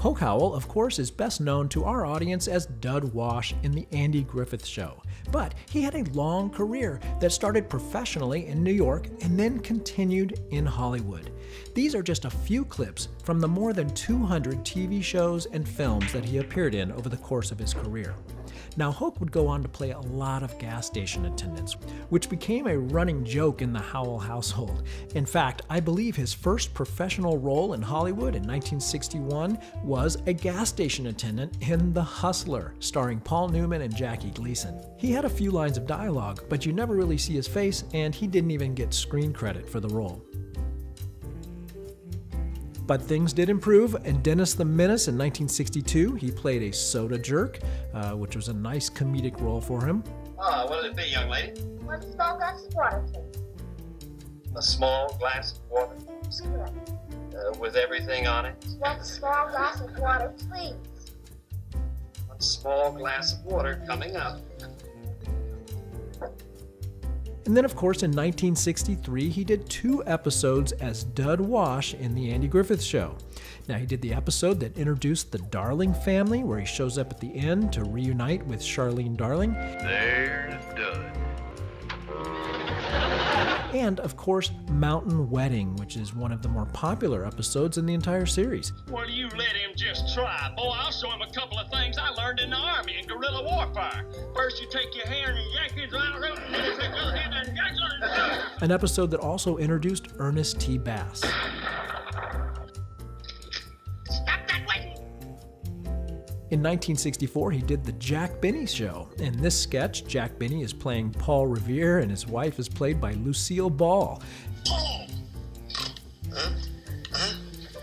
Hoke Howell, of course, is best known to our audience as Dud Wash in The Andy Griffith Show. But he had a long career that started professionally in New York and then continued in Hollywood. These are just a few clips from the more than 200 TV shows and films that he appeared in over the course of his career. Now, Hoke would go on to play a lot of gas station attendants, which became a running joke in the Howell household. In fact, I believe his first professional role in Hollywood in 1961 was a gas station attendant in The Hustler, starring Paul Newman and Jackie Gleason. He had a few lines of dialogue, but you never really see his face, and he didn't even get screen credit for the role. But things did improve, and Dennis the Menace in 1962, he played a soda jerk, uh, which was a nice comedic role for him. Ah, what'll it be, young lady? One small glass of water, please. A small glass of water That's correct. uh, with everything on it. One small glass of water, please. One small glass of water coming up. And then, of course, in 1963, he did two episodes as Dud Wash in The Andy Griffith Show. Now, he did the episode that introduced the Darling family, where he shows up at the end to reunite with Charlene Darling. There's Dud. And, of course, Mountain Wedding, which is one of the more popular episodes in the entire series. Well, you let him just try. Boy, I'll show him a couple of things I learned in the Army in guerrilla warfare. First, you take your hand and yank it out, and then you take your hand and yank it. An episode that also introduced Ernest T. Bass. Stop that waiting! In 1964, he did The Jack Benny Show. In this sketch, Jack Benny is playing Paul Revere and his wife is played by Lucille Ball. Paul!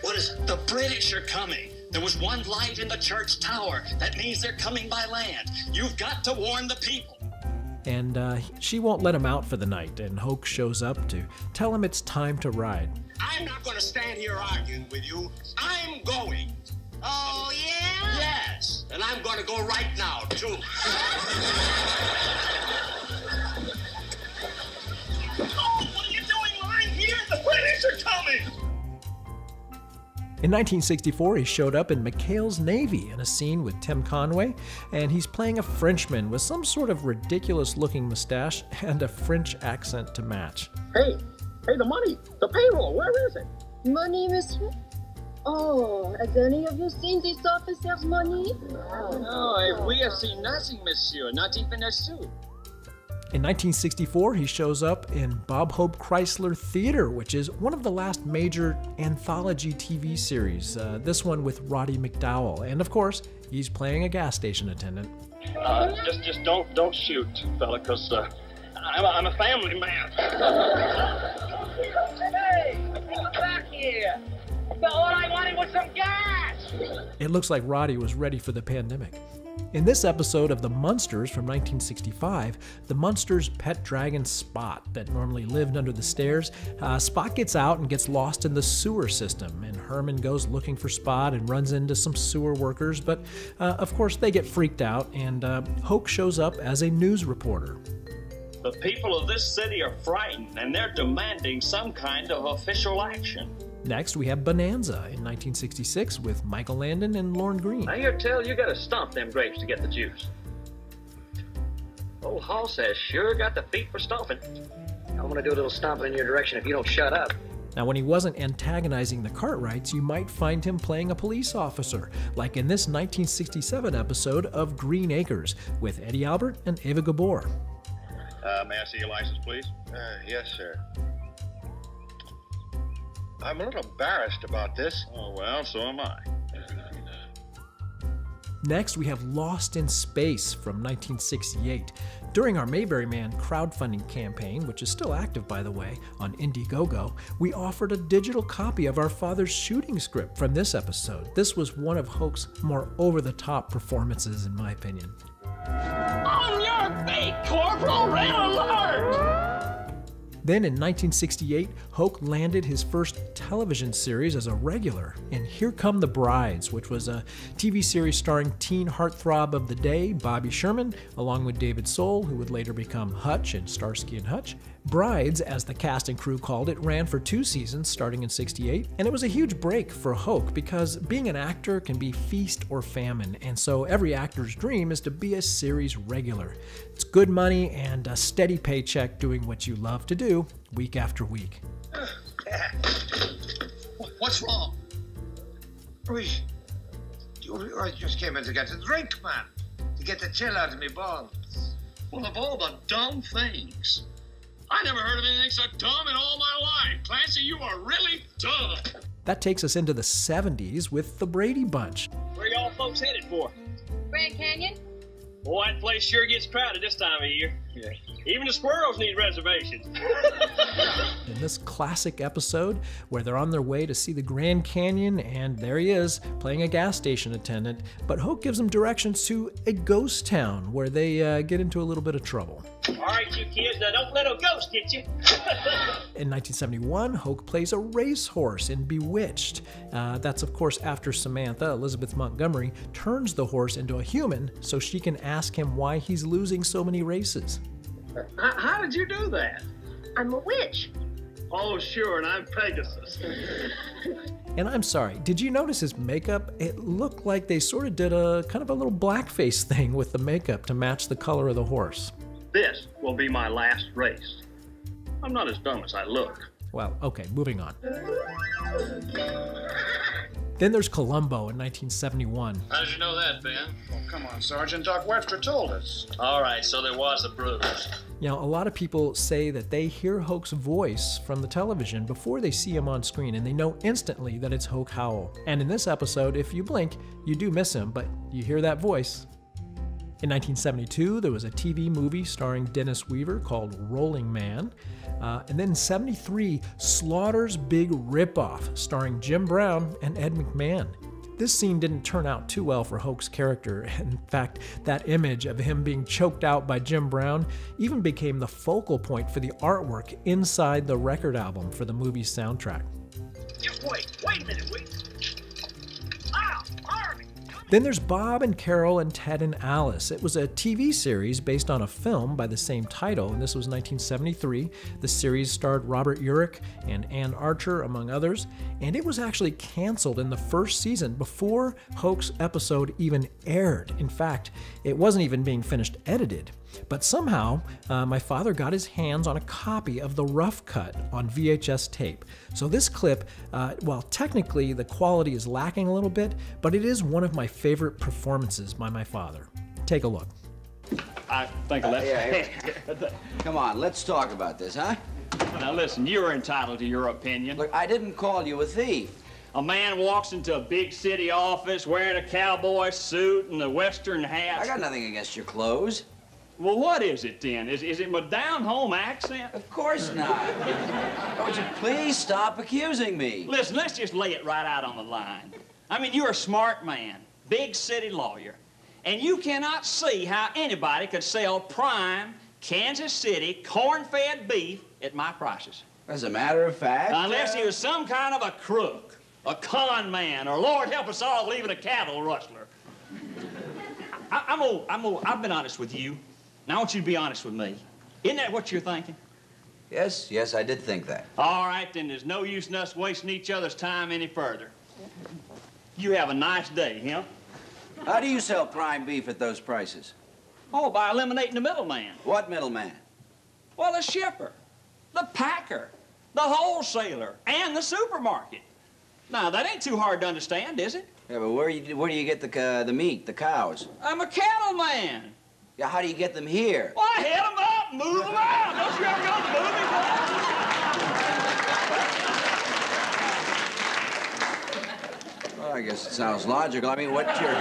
What is it? The British are coming. There was one light in the church tower. That means they're coming by land. You've got to warn the people. And uh, she won't let him out for the night, and Hoke shows up to tell him it's time to ride. I'm not going to stand here arguing with you. I'm going. Oh, yeah? Yes, and I'm going to go right now, too. oh, what are you doing lying here? The British are coming! In 1964, he showed up in McHale's Navy in a scene with Tim Conway, and he's playing a Frenchman with some sort of ridiculous looking mustache and a French accent to match. Hey, hey, the money, the payroll, where is it? Money, monsieur? Oh, has any of you seen this officer's money? No, we have seen nothing, monsieur, not even a suit. In 1964, he shows up in Bob Hope Chrysler Theater, which is one of the last major anthology TV series, uh, this one with Roddy McDowell. And of course, he's playing a gas station attendant. Uh, just, just don't, don't shoot, fella, cause uh, I'm, a, I'm a family man. Hey, come back here. All I wanted was some gas. It looks like Roddy was ready for the pandemic. In this episode of The Munsters from 1965, the Munsters' pet dragon Spot, that normally lived under the stairs, uh, Spot gets out and gets lost in the sewer system, and Herman goes looking for Spot and runs into some sewer workers, but uh, of course they get freaked out, and uh, Hoke shows up as a news reporter. The people of this city are frightened, and they're demanding some kind of official action. Next, we have Bonanza in 1966 with Michael Landon and Lorne Greene. I hear tell you gotta stomp them grapes to get the juice. Old Hoss has sure got the feet for stomping. I'm gonna do a little stomping in your direction if you don't shut up. Now, when he wasn't antagonizing the Cartwrights, you might find him playing a police officer, like in this 1967 episode of Green Acres with Eddie Albert and Eva Gabor. Uh, may I see your license, please? Uh, yes, sir. I'm a little embarrassed about this. Oh, well, so am I. Next, we have Lost in Space from 1968. During our Mayberry Man crowdfunding campaign, which is still active by the way, on Indiegogo, we offered a digital copy of our father's shooting script from this episode. This was one of Hoke's more over the top performances, in my opinion. On your feet, Corporal! Red alert! Then in 1968, Hoke landed his first television series as a regular in Here Come the Brides, which was a TV series starring teen heartthrob of the day, Bobby Sherman, along with David Soul, who would later become Hutch in Starsky and Hutch, Brides, as the cast and crew called it, ran for two seasons starting in 68, and it was a huge break for Hoke because being an actor can be feast or famine, and so every actor's dream is to be a series regular. It's good money and a steady paycheck doing what you love to do week after week. What's wrong? We, I just came in to get a drink, man. To get the chill out of me balls. Well, of all the dumb things. I never heard of anything so dumb in all my life. Clancy, you are really dumb. That takes us into the 70s with the Brady Bunch. Where y'all folks headed for? Grand Canyon? Boy, that place sure gets crowded this time of year. Even the squirrels need reservations. In this classic episode, where they're on their way to see the Grand Canyon, and there he is, playing a gas station attendant, but Hoke gives them directions to a ghost town where they uh, get into a little bit of trouble. All right, you kids, now don't let a ghost get you. In 1971, Hoke plays a racehorse in Bewitched. Uh, that's, of course, after Samantha, Elizabeth Montgomery, turns the horse into a human so she can ask him why he's losing so many races. How, how did you do that? I'm a witch. Oh, sure, and I'm Pegasus. And I'm sorry, did you notice his makeup? It looked like they sort of did a kind of a little blackface thing with the makeup to match the color of the horse. This will be my last race. I'm not as dumb as I look. Well, okay, moving on. Then there's Columbo in 1971. How did you know that, Ben? Oh, come on, Sergeant. Doc Webster told us. All right, so there was a bruise. You know, a lot of people say that they hear Hoke's voice from the television before they see him on screen, and they know instantly that it's Hoke Howell. And in this episode, if you blink, you do miss him, but you hear that voice. In 1972, there was a TV movie starring Dennis Weaver called Rolling Man. Uh, and then in 73, Slaughter's Big Ripoff, starring Jim Brown and Ed McMahon. This scene didn't turn out too well for Hoke's character. In fact, that image of him being choked out by Jim Brown even became the focal point for the artwork inside the record album for the movie's soundtrack. You wait, wait a minute, wait. Then there's Bob and Carol and Ted and Alice. It was a TV series based on a film by the same title, and this was 1973. The series starred Robert Urich and Anne Archer, among others, and it was actually canceled in the first season before Hoke's episode even aired. In fact, it wasn't even being finished edited. But somehow, uh, my father got his hands on a copy of the rough cut on VHS tape. So this clip, uh, while technically the quality is lacking a little bit, but it is one of my favorite performances by my father. Take a look. I think of that. Yeah, Come on, let's talk about this, huh? Now listen, you're entitled to your opinion. Look, I didn't call you a thief. A man walks into a big city office wearing a cowboy suit and a western hat. I got nothing against your clothes. Well, what is it then? Is, is it my down home accent? Of course not. Would you please stop accusing me? Listen, let's just lay it right out on the line. I mean, you're a smart man, big city lawyer, and you cannot see how anybody could sell prime Kansas City corn-fed beef at my prices. As a matter of fact. Unless uh, he was some kind of a crook, a con man, or Lord help us all, even a cattle rustler. I, I'm old. I'm old. I've been honest with you. Now I want you to be honest with me. Isn't that what you're thinking? Yes, yes, I did think that. All right, then there's no use in us wasting each other's time any further. You have a nice day, huh? How do you sell prime beef at those prices? Oh, by eliminating the middleman. What middleman? Well, the shipper, the packer, the wholesaler, and the supermarket. Now, that ain't too hard to understand, is it? Yeah, but where, you, where do you get the, uh, the meat, the cows? I'm a cattleman. Yeah, how do you get them here? Well, I hit 'em up, move 'em out. Don't you ever go to the movies? Well, I guess it sounds logical. I mean, what you're,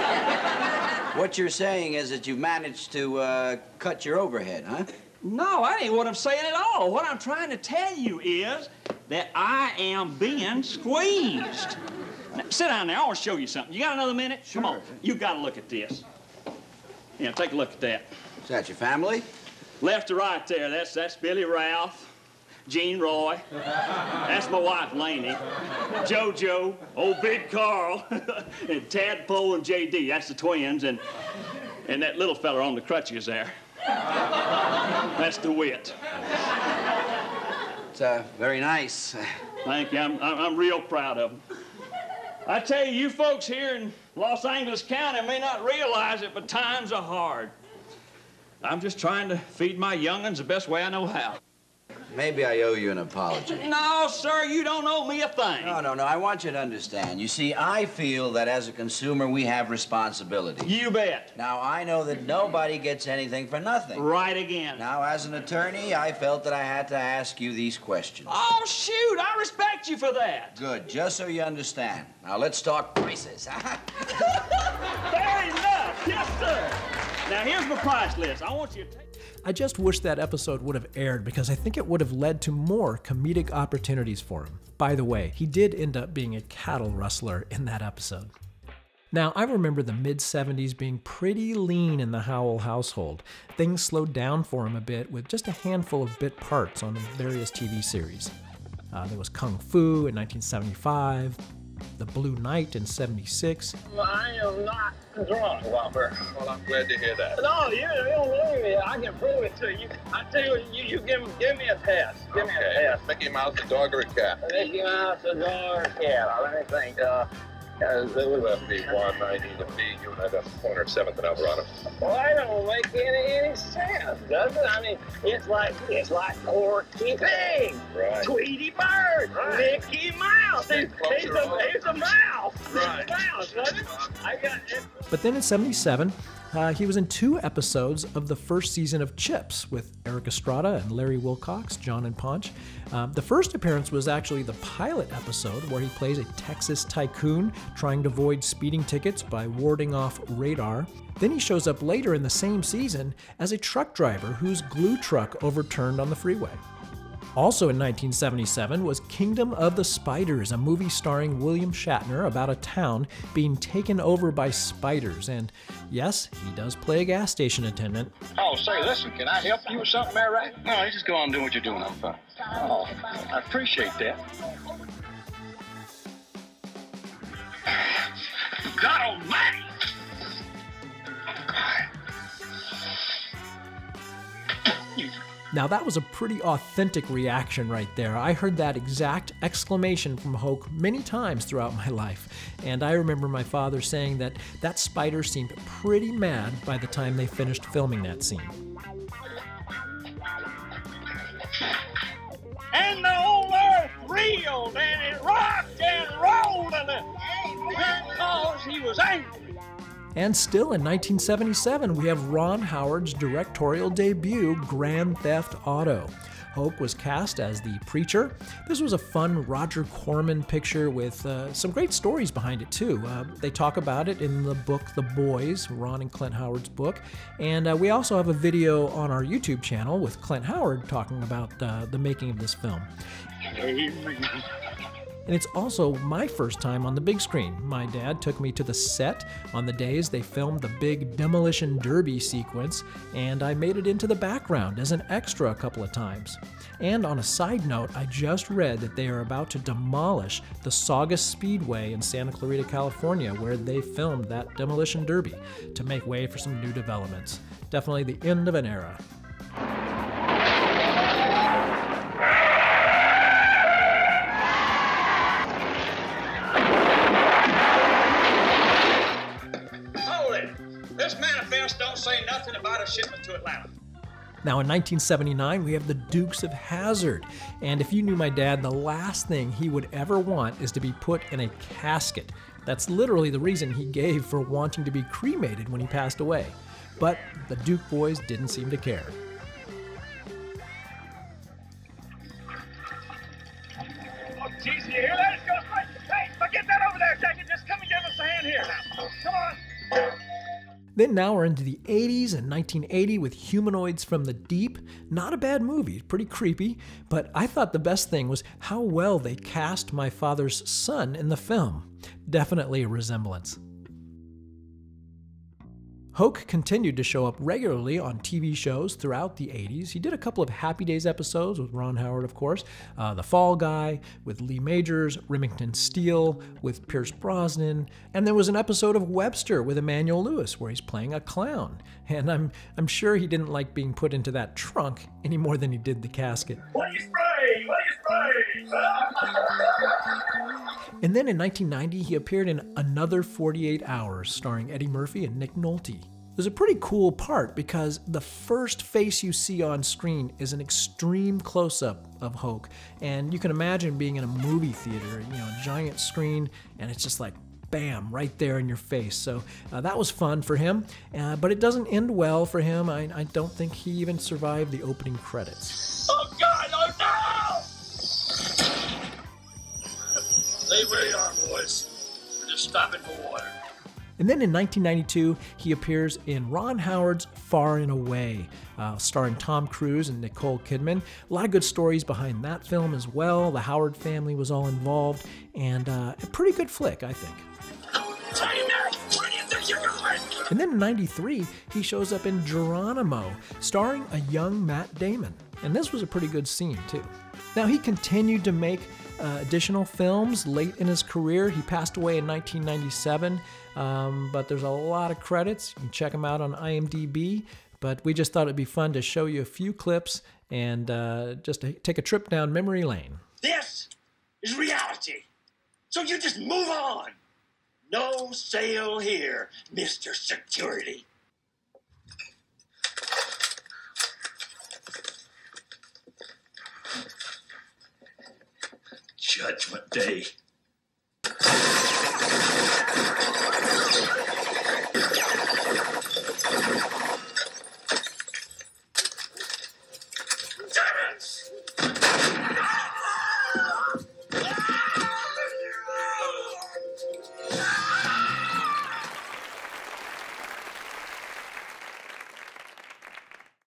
what you're saying is that you've managed to uh, cut your overhead, huh? No, that ain't what I'm saying at all. What I'm trying to tell you is that I am being squeezed. Now, sit down there. I want to show you something. You got another minute? Come on. You got to look at this. Yeah, take a look at that. Is that your family? Left to right there, that's that's Billy Ralph, Gene Roy. That's my wife, Laney. JoJo, old Big Carl, and Tadpole and JD. That's the twins, and and that little fella on the crutches there. That's DeWitt. It's uh, very nice. Thank you. I'm, I'm, I'm real proud of them. I tell you, you folks here in Los Angeles County may not realize it, but times are hard. I'm just trying to feed my young'uns the best way I know how. Maybe I owe you an apology. No, sir, you don't owe me a thing. No, no, no. I want you to understand. You see, I feel that as a consumer, we have responsibility. You bet. Now, I know that nobody gets anything for nothing. Right again. Now, as an attorney, I felt that I had to ask you these questions. Oh, shoot, I respect you for that. Good, just so you understand. Now, let's talk prices. Fair enough. Yes, sir. Now, here's my price list. I want you to take... I just wish that episode would have aired because I think it would have led to more comedic opportunities for him. By the way, he did end up being a cattle rustler in that episode. Now, I remember the mid 70s being pretty lean in the Howell household. Things slowed down for him a bit with just a handful of bit parts on various TV series. Uh, there was Kung Fu in 1975, The Blue Knight in 76. I am not drunk, Whopper. Well, I'm glad to hear that. No, you, you don't believe me. I can prove it to you. I tell you, you, you give, give me a test. Give me a Okay. test. Mickey Mouse, a dog, or a cat? Mickey Mouse, a dog, or a cat. Let me think. Uh, uh, there was Well, B one, I need a B. You and I got the corner seventh and Alvarado. Well, that don't make any, any sense, does it? I mean, it's like it's like Porky Pig, Right. Tweety Bird, Right. Mickey Mouse. He's, he's, a, he's a mouse. Right. He's a mouse, doesn't it? I got it. But then in 77, uh, he was in two episodes of the first season of CHiPs with Erik Estrada and Larry Wilcox, John and Ponch. Um, the first appearance was actually the pilot episode where he plays a Texas tycoon trying to avoid speeding tickets by warding off radar. Then he shows up later in the same season as a truck driver whose glue truck overturned on the freeway. Also in 1977 was Kingdom of the Spiders, a movie starring William Shatner about a town being taken over by spiders. And yes, he does play a gas station attendant. Oh, say, listen, can I help you with something there, right? No, you just go on doing what you're doing. I'm fine. Oh, I appreciate that. God almighty! Now, that was a pretty authentic reaction right there. I heard that exact exclamation from Hoke many times throughout my life. And I remember my father saying that that spider seemed pretty mad by the time they finished filming that scene. And the old earth reeled and it rocked and rolled and it because he was angry. And still in 1977, we have Ron Howard's directorial debut, Grand Theft Auto. Hoke was cast as the preacher. This was a fun Roger Corman picture with uh, some great stories behind it, too. Uh, they talk about it in the book The Boys, Ron and Clint Howard's book. And uh, we also have a video on our YouTube channel with Clint Howard talking about uh, the making of this film. And it's also my first time on the big screen. My dad took me to the set on the days they filmed the big Demolition Derby sequence, and I made it into the background as an extra a couple of times. And on a side note, I just read that they are about to demolish the Saugus Speedway in Santa Clarita, California, where they filmed that Demolition Derby to make way for some new developments. Definitely the end of an era. Shipment to Atlanta. Now, in 1979, we have the Dukes of Hazzard. And if you knew my dad, the last thing he would ever want is to be put in a casket. That's literally the reason he gave for wanting to be cremated when he passed away. But the Duke boys didn't seem to care. Then now we're into the 80s and 1980 with Humanoids from the Deep. Not a bad movie, pretty creepy, but I thought the best thing was how well they cast my father's son in the film. Definitely a resemblance. Hoke continued to show up regularly on TV shows throughout the 80s. He did a couple of Happy Days episodes with Ron Howard, of course, uh, The Fall Guy with Lee Majors, Remington Steele with Pierce Brosnan, and there was an episode of Webster with Emmanuel Lewis where he's playing a clown. And I'm, I'm sure he didn't like being put into that trunk any more than he did the casket. And then in 1990, he appeared in Another 48 Hours, starring Eddie Murphy and Nick Nolte. It was a pretty cool part because the first face you see on screen is an extreme close up of Hoke. And you can imagine being in a movie theater, you know, a giant screen, and it's just like bam, right there in your face. So uh, that was fun for him, uh, but it doesn't end well for him. I, I, don't think he even survived the opening credits. Oh, God, Stay where you are, boys. We're just stopping for water. And then in 1992, he appears in Ron Howard's Far and Away, uh, starring Tom Cruise and Nicole Kidman. A lot of good stories behind that film as well. The Howard family was all involved, and uh, a pretty good flick, I think. Where do you think you're going? And then in 93, he shows up in Geronimo, starring a young Matt Damon. And this was a pretty good scene, too. Now, he continued to make uh, additional films late in his career. He passed away in 1997, um, but there's a lot of credits. You can check him out on IMDb. But we just thought it'd be fun to show you a few clips and uh, just to take a trip down memory lane. This is reality. So you just move on. No sale here, Mr. Security. Judgment Day.